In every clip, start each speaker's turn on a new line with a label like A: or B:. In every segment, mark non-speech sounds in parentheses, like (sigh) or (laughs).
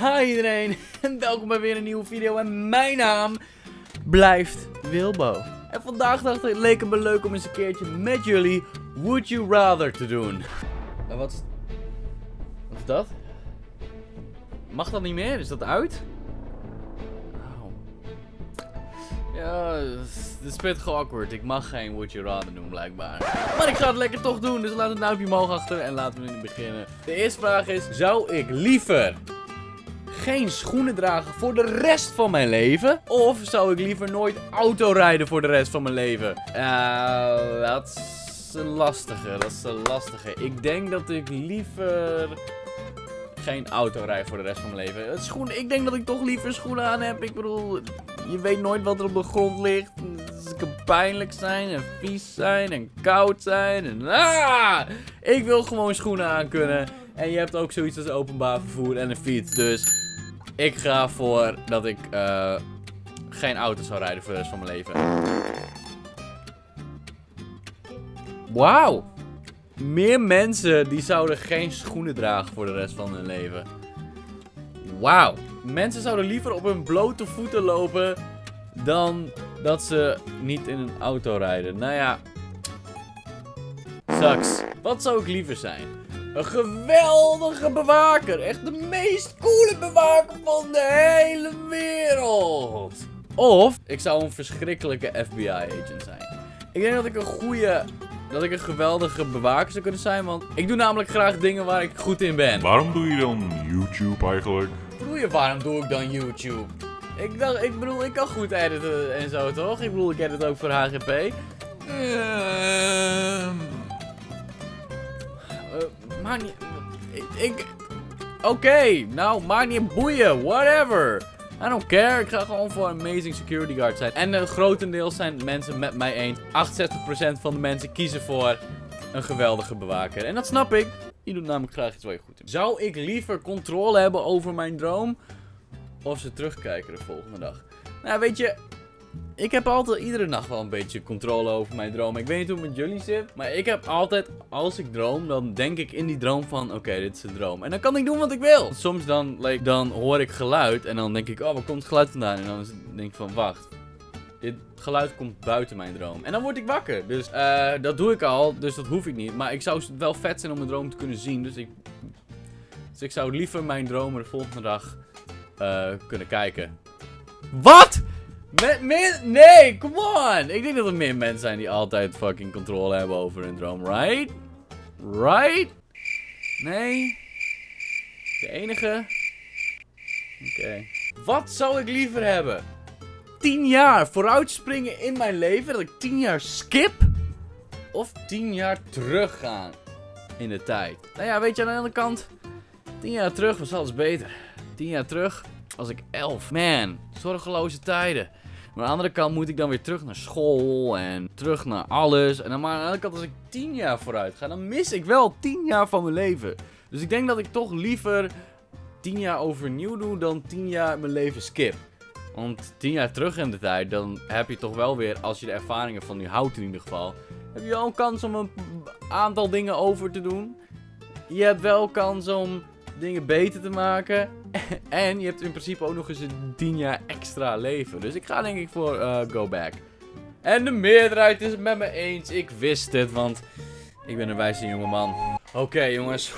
A: Hi iedereen (laughs) en welkom bij weer een nieuwe video en mijn naam blijft Wilbo. En vandaag dacht ik, leek het me leuk om eens een keertje met jullie Would You Rather te doen. Maar wat is, wat is dat? Mag dat niet meer? Is dat uit? Oh. Ja, het is pittig awkward. Ik mag geen Would You Rather doen blijkbaar. Maar ik ga het lekker toch doen, dus laat het duimpje omhoog achter en laten we nu beginnen. De eerste vraag is, zou ik liever geen schoenen dragen voor de rest van mijn leven? Of zou ik liever nooit auto rijden voor de rest van mijn leven? Uh, dat is een lastige, dat is een lastige. Ik denk dat ik liever geen auto rijd voor de rest van mijn leven. Het schoenen, ik denk dat ik toch liever schoenen aan heb. Ik bedoel, je weet nooit wat er op de grond ligt. Het kan pijnlijk zijn en vies zijn en koud zijn. En, ah! Ik wil gewoon schoenen aan kunnen. En je hebt ook zoiets als openbaar vervoer en een fiets. Dus ik ga voor dat ik uh, geen auto zou rijden voor de rest van mijn leven. Wauw. Meer mensen die zouden geen schoenen dragen voor de rest van hun leven. Wauw. Mensen zouden liever op hun blote voeten lopen dan dat ze niet in een auto rijden. Nou ja. Sucks. Wat zou ik liever zijn? Een geweldige bewaker. Echt de meest coole bewaker van de hele wereld. Of ik zou een verschrikkelijke FBI-agent zijn. Ik denk dat ik een goede dat ik een geweldige bewaker zou kunnen zijn. Want ik doe namelijk graag dingen waar ik goed in ben.
B: Waarom doe je dan YouTube eigenlijk?
A: Doe je, waarom doe ik dan YouTube? Ik, dacht, ik bedoel, ik kan goed editen en zo, toch? Ik bedoel, ik edit ook voor HGP. Ehm... Uh, maar niet... Ik... Oké, nou, maakt niet boeien, whatever. I don't care. Ik ga gewoon voor Amazing Security Guard zijn. En uh, grotendeels zijn mensen met mij eens. 68% van de mensen kiezen voor een geweldige bewaker. En dat snap ik. Je doet namelijk graag iets waar je goed in Zou ik liever controle hebben over mijn droom? Of ze terugkijken de volgende dag? Nou, weet je, ik heb altijd iedere nacht wel een beetje controle over mijn dromen. Ik weet niet hoe het met jullie zit. Maar ik heb altijd, als ik droom, dan denk ik in die droom van... Oké, dit is een droom. En dan kan ik doen wat ik wil. Soms dan, dan hoor ik geluid. En dan denk ik, oh, waar komt het geluid vandaan? En dan denk ik van, wacht. Dit geluid komt buiten mijn droom. En dan word ik wakker. Dus uh, dat doe ik al. Dus dat hoef ik niet. Maar ik zou wel vet zijn om mijn droom te kunnen zien. Dus ik, dus ik zou liever mijn dromen de volgende dag uh, kunnen kijken. Wat? Met meer... Nee, come on! Ik denk dat er meer mensen zijn die altijd fucking controle hebben over hun droom, right? Right? Nee? De enige? Oké. Wat zou ik liever hebben? 10 jaar vooruitspringen in mijn leven, dat ik 10 jaar skip? Of 10 jaar teruggaan in de tijd? Nou ja, weet je, aan de andere kant, 10 jaar terug was alles beter. 10 jaar terug was ik 11. Man, zorgeloze tijden. Maar aan de andere kant moet ik dan weer terug naar school en terug naar alles. En dan maar aan de andere kant als ik 10 jaar vooruit ga, dan mis ik wel 10 jaar van mijn leven. Dus ik denk dat ik toch liever 10 jaar overnieuw doe dan 10 jaar mijn leven skip. Want 10 jaar terug in de tijd, dan heb je toch wel weer, als je de ervaringen van nu houdt in ieder geval, heb je wel een kans om een aantal dingen over te doen. Je hebt wel kans om dingen beter te maken. (laughs) en je hebt in principe ook nog eens een 10 jaar extra leven. Dus ik ga denk ik voor uh, go back. En de meerderheid is het met me eens. Ik wist het, want ik ben een wijze jongeman. Oké jongens.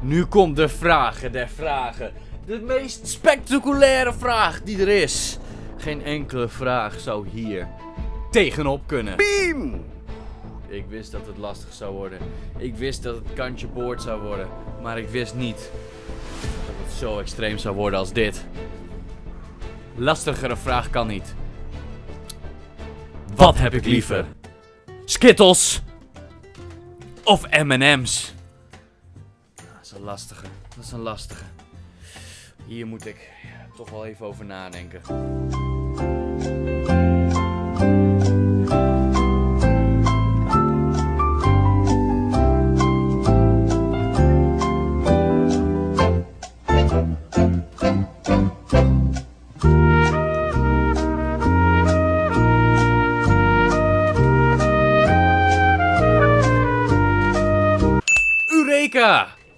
A: Nu komt de vragen der vragen. De meest spectaculaire vraag die er is. Geen enkele vraag zou hier tegenop kunnen. Beam! Ik wist dat het lastig zou worden. Ik wist dat het kantje boord zou worden. Maar ik wist niet dat het zo extreem zou worden als dit. Lastigere vraag kan niet. Wat heb ik liever? Skittles of M&M's? Dat is een lastige. Dat is een lastige. Hier moet ik toch wel even over nadenken.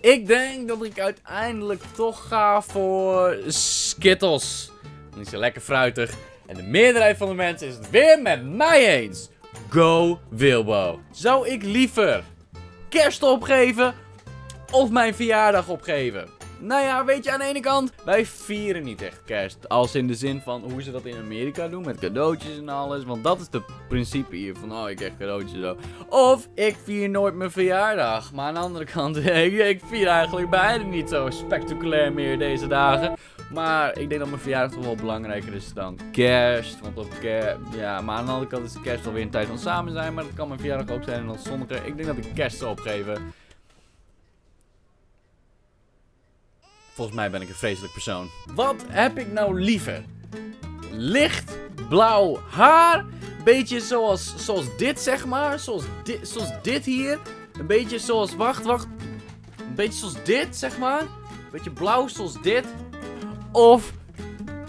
A: Ik denk dat ik uiteindelijk toch ga voor Skittles. Die zijn lekker fruitig. En de meerderheid van de mensen is het weer met mij eens. Go Wilbo. Zou ik liever kerst opgeven of mijn verjaardag opgeven? Nou ja, weet je, aan de ene kant, wij vieren niet echt kerst. Als in de zin van hoe ze dat in Amerika doen, met cadeautjes en alles. Want dat is het principe hier, van oh, ik krijg cadeautjes zo. Of, ik vier nooit mijn verjaardag. Maar aan de andere kant, (laughs) ik, ik vier eigenlijk beide niet zo spectaculair meer deze dagen. Maar ik denk dat mijn verjaardag toch wel belangrijker is dan kerst. Want op kerst, ja, maar aan de andere kant is kerst alweer een tijd van samen zijn. Maar dat kan mijn verjaardag ook zijn en dan zonniger. Ik denk dat ik kerst zou opgeven. Volgens mij ben ik een vreselijk persoon. Wat heb ik nou liever? Licht blauw haar. Beetje zoals, zoals dit, zeg maar. Zoals, di zoals dit hier. Een beetje zoals, wacht, wacht. Een beetje zoals dit, zeg maar. Een beetje blauw zoals dit. Of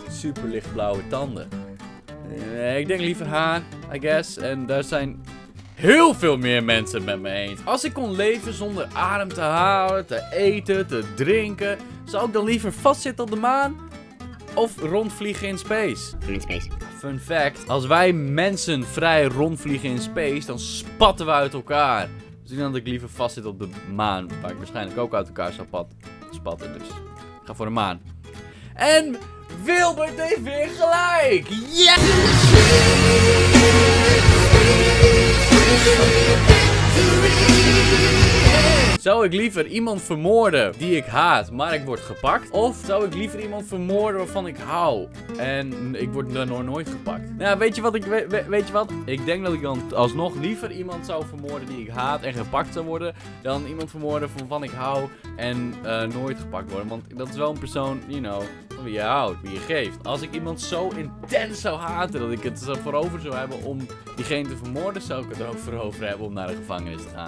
A: super lichtblauwe tanden. Eh, ik denk liever haar, I guess. En daar zijn heel veel meer mensen met me eens. Als ik kon leven zonder adem te halen, te eten, te drinken, zou ik dan liever vastzitten op de maan? Of rondvliegen in space?
C: In space.
A: Fun fact, als wij mensen vrij rondvliegen in space, dan spatten we uit elkaar. Dus ik denk dat ik liever vastzit op de maan, waar ik waarschijnlijk ook uit elkaar zou pat spatten. Dus ik ga voor de maan. En Wilbert heeft weer gelijk! Zou ik liever iemand vermoorden die ik haat, maar ik word gepakt? Of zou ik liever iemand vermoorden waarvan ik hou en ik word daardoor nooit gepakt? Nou, weet je wat ik we- we- weet je wat? Ik denk dat ik dan alsnog liever iemand zou vermoorden die ik haat en gepakt zou worden, dan iemand vermoorden waarvan ik hou en eh, nooit gepakt worden. Want dat is wel een persoon, you know, wie je houdt, wie je geeft. Als ik iemand zo intens zou haten dat ik het zo voorover zou hebben om diegene te vermoorden, zou ik het er ook voor over hebben om naar de gevangenis te gaan.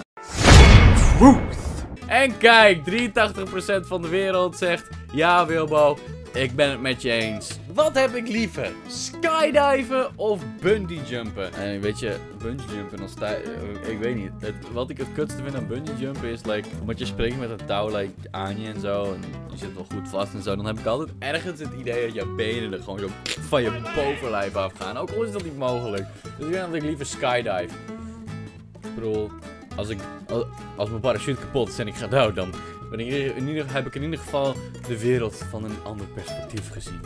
A: En kijk, 83% van de wereld zegt: Ja, Wilbo, ik ben het met je eens. Wat heb ik liever? Skydiven of bungee jumpen? En weet je, bungee jumpen, dan sta je- eh, Ik weet niet. Het, wat ik het kutste vind aan bungee jumpen is, like, omdat je springt met een touw like, aan je en zo. En je zit wel goed vast en zo. Dan heb ik altijd ergens het idee dat je benen er gewoon zo van je bovenlijf afgaan. Ook al is dat niet mogelijk. Dus ik denk dat ik liever skydive. Ik als, ik, als, mijn parachute kapot is en ik ga dood, dan ben ik in ieder, heb ik in ieder geval de wereld van een ander perspectief gezien.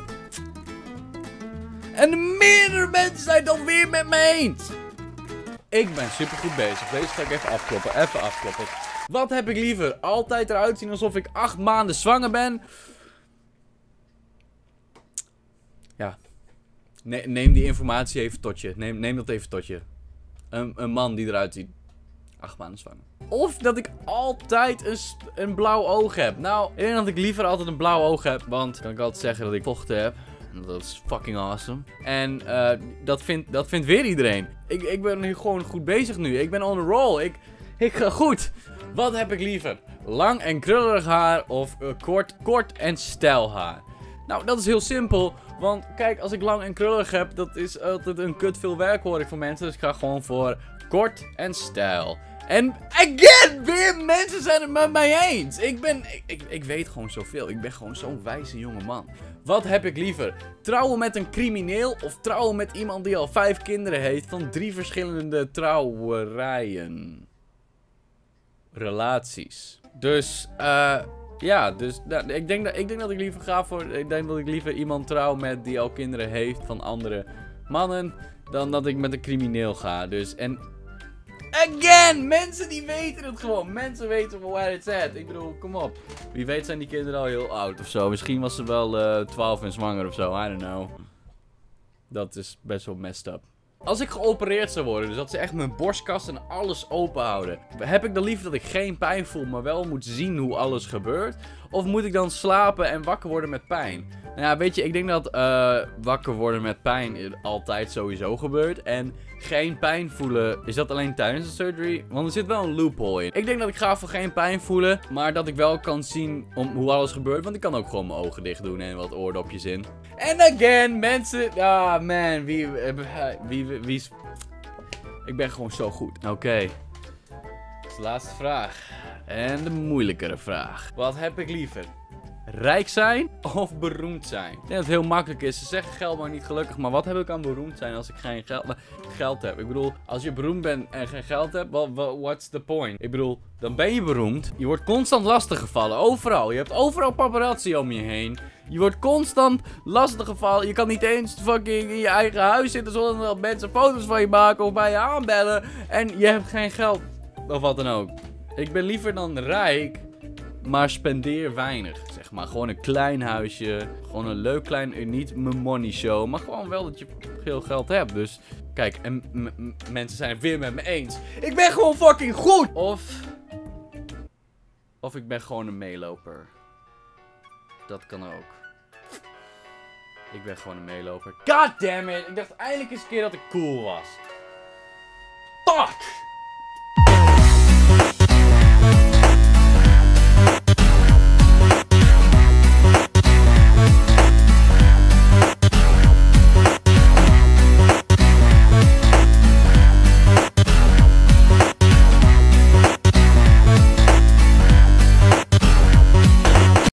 A: En de meerdere mensen zijn dan weer met me eens. Ik ben super goed bezig. Deze ga ik even afkloppen. Even afkloppen. Wat heb ik liever? Altijd eruit zien alsof ik acht maanden zwanger ben? Ja. Ne- neem die informatie even tot je. Neem, neem dat even tot je. Een, een man die eruit ziet. Acht maanden zwanger. Of dat ik altijd een, een blauw oog heb. Nou, ik denk dat ik liever altijd een blauw oog heb. Want kan ik altijd zeggen dat ik vochten heb. En dat is fucking awesome. En eh, dat, vindt, dat vindt weer iedereen. Ik, ik ben nu gewoon goed bezig nu. Ik ben on a roll. Ik, ik ga goed. Wat heb ik liever? Lang en krullig haar of eh, kort, kort en stijl haar? Nou, dat is heel simpel. Want kijk, als ik lang en krullig heb, dat is altijd een kut veel werk hoor ik van mensen. Dus ik ga gewoon voor kort en stijl. En again, weer mensen zijn het met mij eens. Ik ben, ik, ik, weet gewoon zoveel. Ik ben gewoon zo'n wijze jonge man. Wat heb ik liever? Trouwen met een crimineel of trouwen met iemand die al vijf kinderen heeft van drie verschillende trouwerijen? Relaties. Dus, eh... Ja, dus nou, ik, denk dat, ik denk dat ik liever ga voor. Ik denk dat ik liever iemand trouw met die al kinderen heeft van andere mannen. Dan dat ik met een crimineel ga. Dus en. Again! Mensen die weten het gewoon. Mensen weten waar het zit. Ik bedoel, kom op. Wie weet zijn die kinderen al heel oud of zo. Misschien was ze wel eh 12 en zwanger of zo. I don't know. Dat is best wel messed up. Als ik geopereerd zou worden, dus dat ze echt mijn borstkast en alles open houden, heb ik dan liever dat ik geen pijn voel, maar wel moet zien hoe alles gebeurt? Of moet ik dan slapen en wakker worden met pijn? Nou ja, weet je, ik denk dat eh, wakker worden met pijn altijd sowieso gebeurt. En geen pijn voelen, is dat alleen tijdens de surgery? Want er zit wel een loophole in. Ik denk dat ik ga voor geen pijn voelen, maar dat ik wel kan zien hoe alles gebeurt. Want ik kan ook gewoon mijn ogen dicht doen en wat oordopjes in. En again, mensen. Ah, man. Wie, wie, wie, wie, wie Ik ben gewoon zo goed. Oké. Dat is de laatste vraag. En de moeilijkere vraag. Wat heb ik liever? Rijk zijn of beroemd zijn? Ik denk dat het heel makkelijk is. Ze zeggen geld maar niet gelukkig. Maar wat heb ik aan beroemd zijn als ik geen geld, geld heb? Ik bedoel, als je beroemd bent en geen geld hebt, well, well, what's the point? Ik bedoel, dan ben je beroemd. Je wordt constant lastiggevallen. Overal. Je hebt overal paparazzi om je heen. Je wordt constant lastiggevallen. Je kan niet eens fucking in je eigen huis zitten zonder dat mensen foto's van je maken of bij je aanbellen. En je hebt geen geld. Of wat dan ook. Ik ben liever dan rijk, maar spendeer weinig. Zeg maar gewoon een klein huisje. Gewoon een leuk klein, niet mijn money show. Maar gewoon wel dat je veel geld hebt. Dus kijk, en mensen zijn het weer met me eens. Ik ben gewoon fucking goed! Of. Of ik ben gewoon een meeloper. Dat kan ook. Ik ben gewoon een meeloper. God damn it! Ik dacht eindelijk eens een keer dat ik cool was. Fuck!